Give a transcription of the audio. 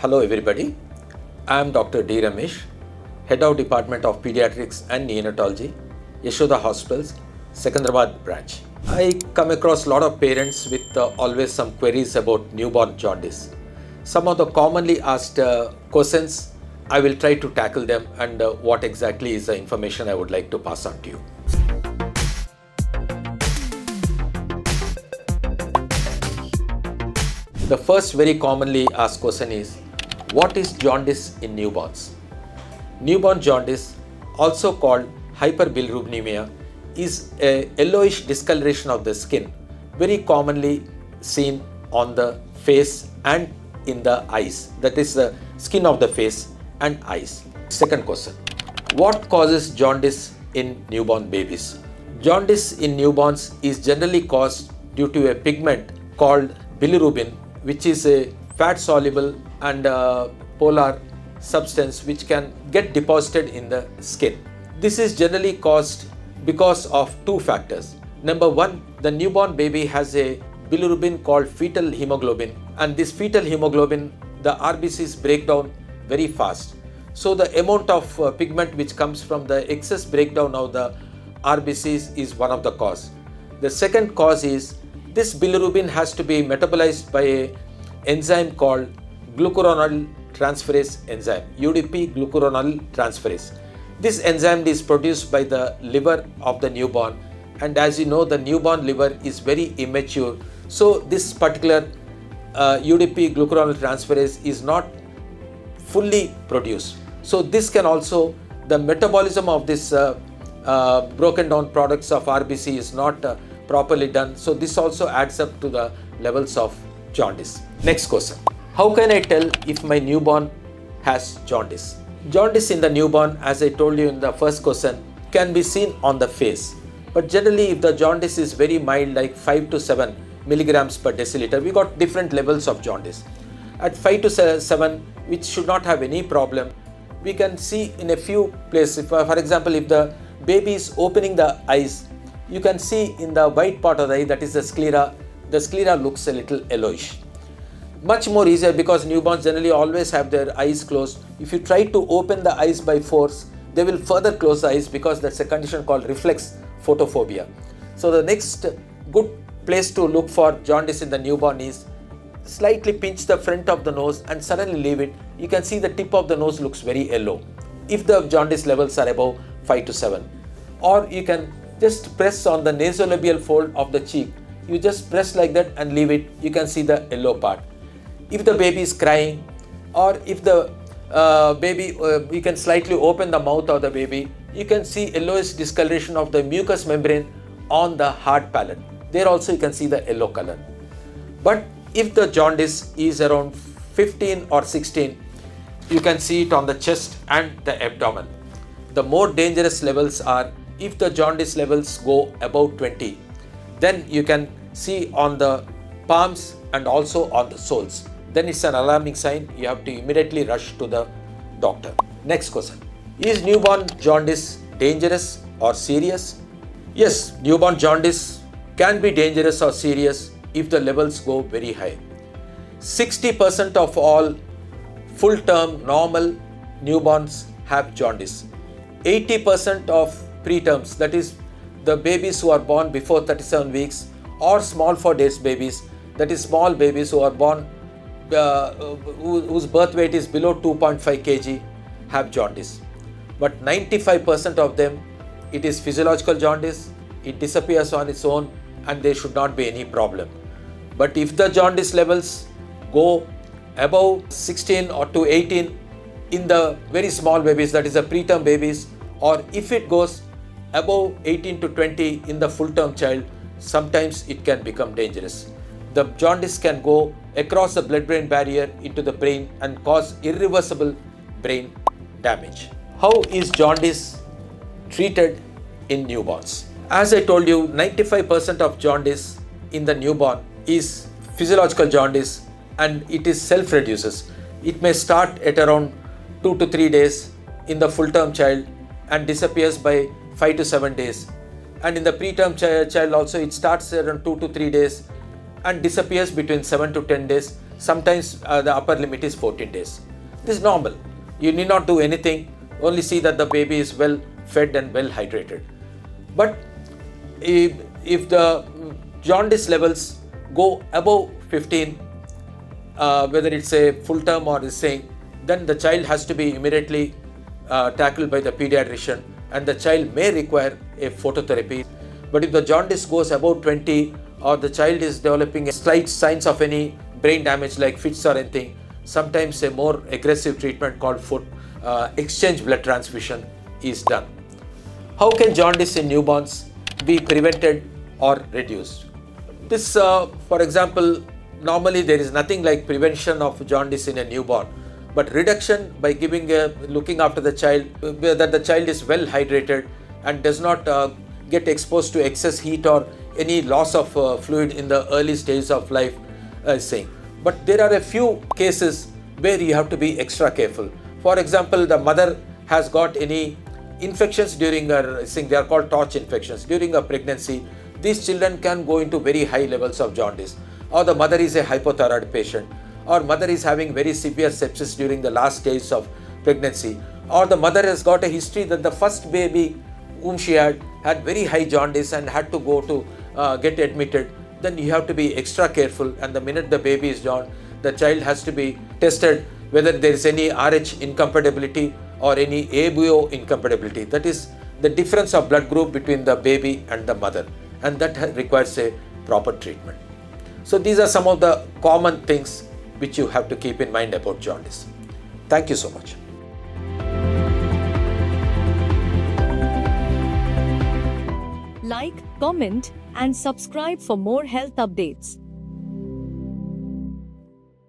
Hello everybody. I am Dr. D. Ramesh, Head of Department of Pediatrics and Neonatology, Yashoda Hospitals, Secunderabad branch. I come across a lot of parents with uh, always some queries about newborn jaundice. Some of the commonly asked uh, questions, I will try to tackle them and uh, what exactly is the information I would like to pass on to you. The first very commonly asked question is what is jaundice in newborns? Newborn jaundice, also called hyperbilirubinemia, is a yellowish discoloration of the skin, very commonly seen on the face and in the eyes. That is the skin of the face and eyes. Second question What causes jaundice in newborn babies? Jaundice in newborns is generally caused due to a pigment called bilirubin, which is a fat soluble and uh, polar substance which can get deposited in the skin. This is generally caused because of two factors. Number one, the newborn baby has a bilirubin called fetal hemoglobin, and this fetal hemoglobin, the RBCs break down very fast. So, the amount of uh, pigment which comes from the excess breakdown of the RBCs is one of the cause. The second cause is this bilirubin has to be metabolized by a enzyme called glucuronide transferase enzyme, UDP glucuronide transferase. This enzyme is produced by the liver of the newborn and as you know the newborn liver is very immature. So this particular uh, UDP glucuronide transferase is not fully produced. So this can also, the metabolism of this uh, uh, broken down products of RBC is not uh, properly done. So this also adds up to the levels of jaundice. Next question. How can I tell if my newborn has jaundice? Jaundice in the newborn, as I told you in the first question, can be seen on the face. But generally, if the jaundice is very mild, like 5 to 7 milligrams per deciliter, we got different levels of jaundice. At 5 to 7, which should not have any problem, we can see in a few places. Uh, for example, if the baby is opening the eyes, you can see in the white part of the eye, that is the sclera, the sclera looks a little yellowish much more easier because newborns generally always have their eyes closed. If you try to open the eyes by force, they will further close the eyes because that's a condition called reflex photophobia. So the next good place to look for jaundice in the newborn is slightly pinch the front of the nose and suddenly leave it. You can see the tip of the nose looks very yellow. If the jaundice levels are above 5 to 7. Or you can just press on the nasolabial fold of the cheek. You just press like that and leave it. You can see the yellow part. If the baby is crying or if the uh, baby uh, you can slightly open the mouth of the baby you can see yellowish discoloration of the mucous membrane on the hard palate. There also you can see the yellow color. But if the jaundice is around 15 or 16 you can see it on the chest and the abdomen. The more dangerous levels are if the jaundice levels go above 20 then you can see on the palms and also on the soles then it's an alarming sign. You have to immediately rush to the doctor. Next question Is newborn jaundice dangerous or serious? Yes, newborn jaundice can be dangerous or serious if the levels go very high. 60% of all full term normal newborns have jaundice. 80% of preterms, that is, the babies who are born before 37 weeks, or small for dates babies, that is, small babies who are born uh, whose birth weight is below 2.5 kg have jaundice. But 95% of them, it is physiological jaundice, it disappears on its own and there should not be any problem. But if the jaundice levels go above 16 or to 18 in the very small babies, that is the preterm babies, or if it goes above 18 to 20 in the full term child, sometimes it can become dangerous. The jaundice can go across the blood brain barrier into the brain and cause irreversible brain damage. How is jaundice treated in newborns? As I told you, 95% of jaundice in the newborn is physiological jaundice and it is self reduces. It may start at around 2 to 3 days in the full term child and disappears by 5 to 7 days. And in the preterm ch- child also, it starts around 2 to 3 days and disappears between 7 to 10 days Sometimes uh, the upper limit is 14 days. This is normal. You need not do anything, only see that the baby is well fed and well hydrated. But if, if the jaundice levels go above 15, uh, whether it's a full term or is saying, then the child has to be immediately uh, tackled by the pediatrician and the child may require a phototherapy. But if the jaundice goes above 20 or the child is developing slight signs of any brain damage like fits or anything, sometimes a more aggressive treatment called foot uh, exchange blood transfusion is done. How can jaundice in newborns be prevented or reduced? This, uh, for example, normally there is nothing like prevention of jaundice in a newborn, but reduction by giving a, looking after the child, uh, that the child is well hydrated and does not uh, get exposed to excess heat or any loss of uh, fluid in the early stages of life, uh, saying. But there are a few cases where you have to be extra careful. For example, the mother has got any infections during her, they are called TORCH infections, during a pregnancy. These children can go into very high levels of jaundice. Or the mother is a hypothyroid patient. Or mother is having very severe sepsis during the last days of pregnancy. Or the mother has got a history that the first baby whom she had had very high jaundice and had to go to uh, get admitted. Then you have to be extra careful and the minute the baby is born, the child has to be tested whether there is any RH incompatibility or any ABO incompatibility. That is the difference of blood group between the baby and the mother and that requires a proper treatment. So these are some of the common things which you have to keep in mind about jaundice. Thank you so much. Like, comment and subscribe for more health updates.